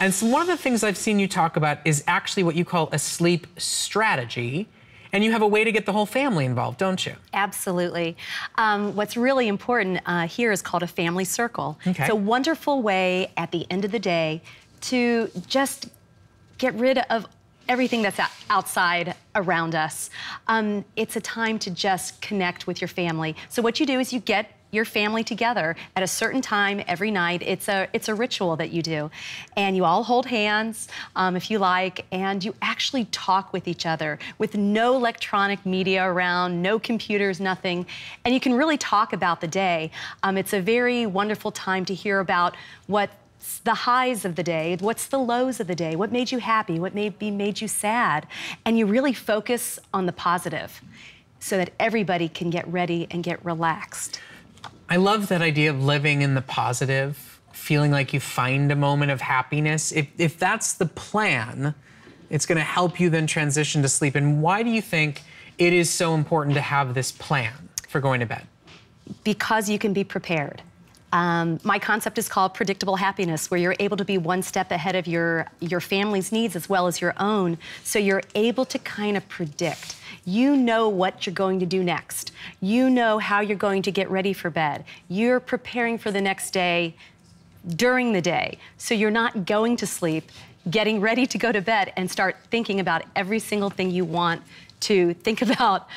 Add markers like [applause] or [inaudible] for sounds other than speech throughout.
And so one of the things I've seen you talk about is actually what you call a sleep strategy. And you have a way to get the whole family involved, don't you? Absolutely. Um, what's really important uh, here is called a family circle. Okay. It's a wonderful way at the end of the day to just get rid of everything that's outside around us. Um, it's a time to just connect with your family. So what you do is you get your family together at a certain time every night. It's a it's a ritual that you do, and you all hold hands um, if you like, and you actually talk with each other with no electronic media around, no computers, nothing, and you can really talk about the day. Um, it's a very wonderful time to hear about what the highs of the day, what's the lows of the day, what made you happy, what maybe made you sad, and you really focus on the positive so that everybody can get ready and get relaxed. I love that idea of living in the positive, feeling like you find a moment of happiness. If, if that's the plan, it's going to help you then transition to sleep. And why do you think it is so important to have this plan for going to bed? Because you can be prepared. Um, my concept is called predictable happiness, where you're able to be one step ahead of your, your family's needs as well as your own. So you're able to kind of predict. You know what you're going to do next. You know how you're going to get ready for bed. You're preparing for the next day during the day. So you're not going to sleep, getting ready to go to bed and start thinking about every single thing you want to think [laughs] about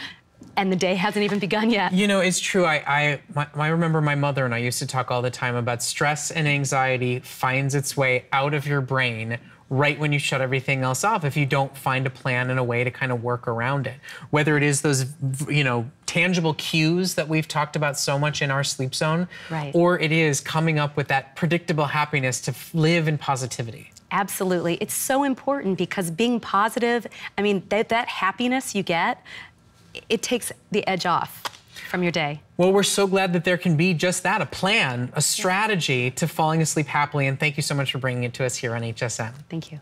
and the day hasn't even begun yet. You know, it's true. I, I, my, I remember my mother and I used to talk all the time about stress and anxiety finds its way out of your brain right when you shut everything else off if you don't find a plan and a way to kind of work around it. Whether it is those, you know, tangible cues that we've talked about so much in our sleep zone, right. or it is coming up with that predictable happiness to live in positivity. Absolutely. It's so important because being positive, I mean, that, that happiness you get, it takes the edge off from your day. Well, we're so glad that there can be just that, a plan, a strategy to falling asleep happily. And thank you so much for bringing it to us here on HSN. Thank you.